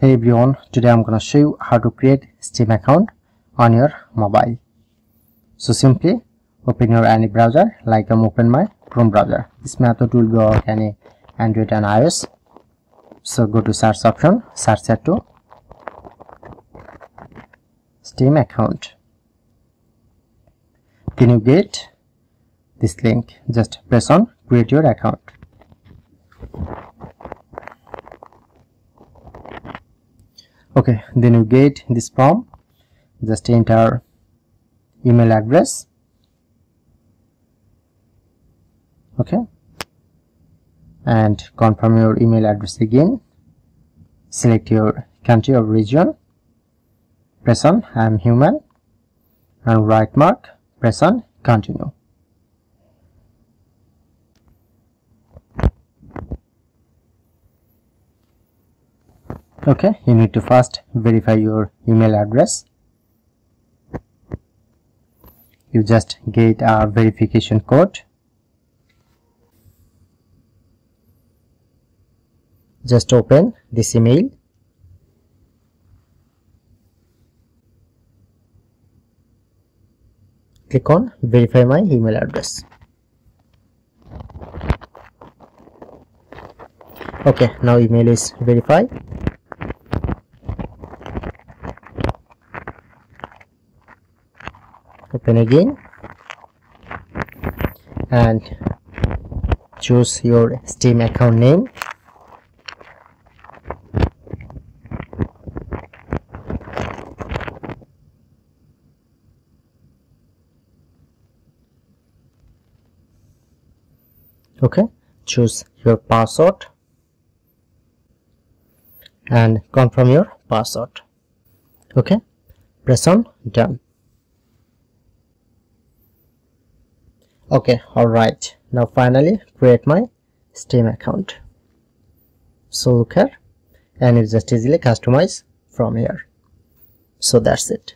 Hey everyone, today I'm gonna show you how to create Steam account on your mobile. So simply open your any browser like I'm open my Chrome browser. This method will work any Android and iOS. So go to search option, search set to Steam account. Then you get this link. Just press on create your account. Okay then you get this form just enter email address. Okay. And confirm your email address again. Select your country or region. Press on I am human. And right mark press on continue okay you need to first verify your email address. You just get a verification code. Just open this email. Click on verify my email address. Okay now email is verified open again. And choose your steam account name. Okay choose your password. And confirm your password. Okay press on done okay all right now finally create my steam account. So look here. And it's just easily customize from here. So that's it